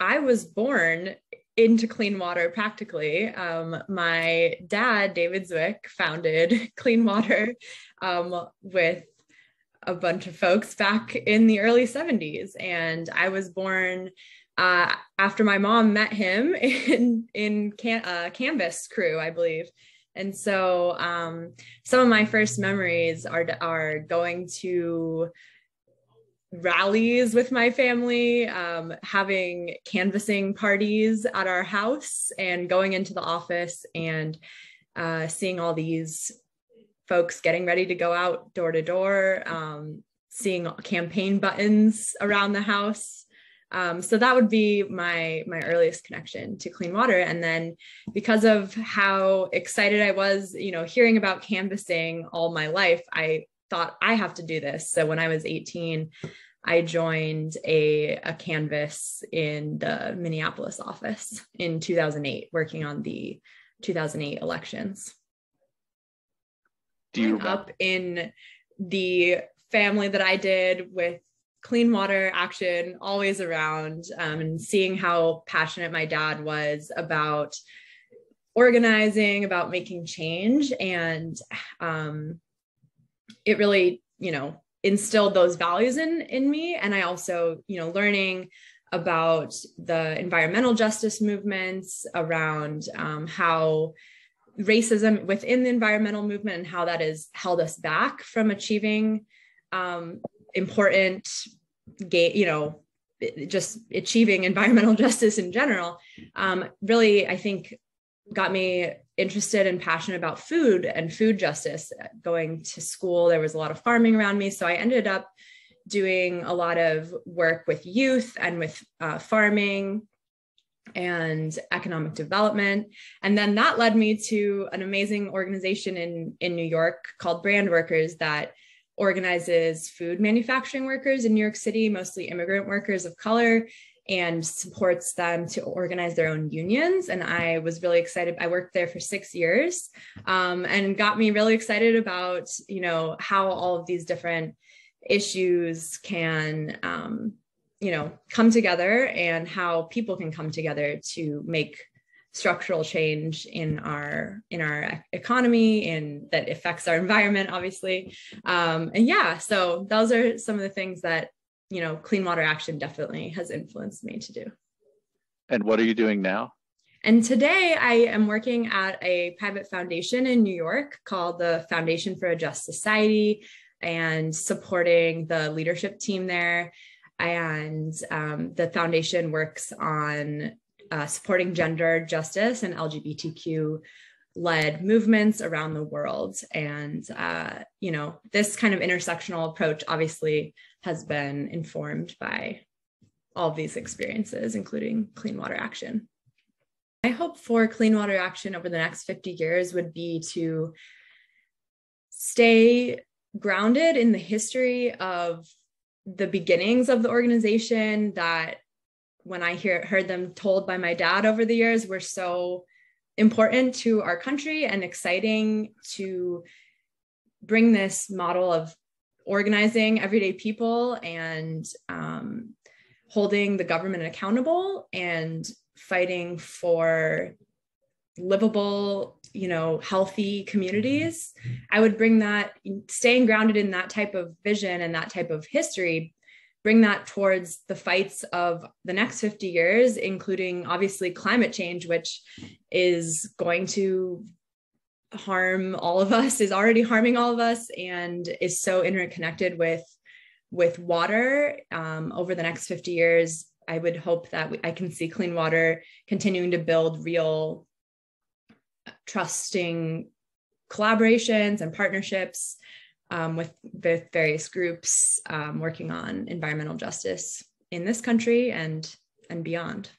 I was born into clean water practically. Um, my dad, David Zwick, founded Clean Water um, with a bunch of folks back in the early 70s. And I was born uh, after my mom met him in, in can- uh, Canvass Crew, I believe. And so um, some of my first memories are, are going to rallies with my family, um, having canvassing parties at our house, and going into the office and uh, seeing all these folks getting ready to go out door to door, um, seeing campaign buttons around the house. Um, so that would be my my earliest connection to clean water and then because of how excited i was you know hearing about canvassing all my life i thought I have to do this. So when I was 18, I joined a, a canvass in the Minneapolis office in 2008, working on the 2008 elections. Do you up in the family that I did with clean water action always around um, and seeing how passionate my dad was about organizing about making change and um, it really, you know, instilled those values in in me. And I also, you know, learning about the environmental justice movements around um, how racism within the environmental movement and how that has held us back from achieving um, important gain, you know, just achieving environmental justice in general um, really i think got me interested and passionate about food and food justice. Going to school, there was a lot of farming around me. So I ended up doing a lot of work with youth and with uh, farming and economic development. And then that led me to an amazing organization in, in New York called Brandworkers that organizes food manufacturing workers in New York City, mostly immigrant workers of color, and supports them to organize their own unions. And I was really excited. I worked there for six years um, and got me really excited about, you know, how all of these different issues can, um, you know, come together and how people can come together to make structural change in our in our economy and that affects our environment obviously um, and yeah so those are some of the things that you know, clean water action definitely has influenced me to do. And what are you doing now? And today I am working at a private foundation in New York called the Foundation for a Just Society and supporting the leadership team there. And um, the foundation works on uh, supporting gender justice and LGBTQ led movements around the world. And, uh, you know, this kind of intersectional approach obviously has been informed by all of these experiences, including Clean Water Action. My hope for Clean Water Action over the next 50 years would be to stay grounded in the history of the beginnings of the organization that when I hear heard them told by my dad over the years were so important to our country and exciting to bring this model of organizing everyday people and um, holding the government accountable and fighting for livable you know healthy communities. I would bring that staying grounded in that type of vision and that type of history bring that towards the fights of the next 50 years including obviously climate change which is going to harm all of us is already harming all of us and is so interconnected with with water. Um, over the next 50 years i would hope that we, i can see clean water continuing to build real trusting collaborations and partnerships um, with, with various groups um, working on environmental justice in this country and and beyond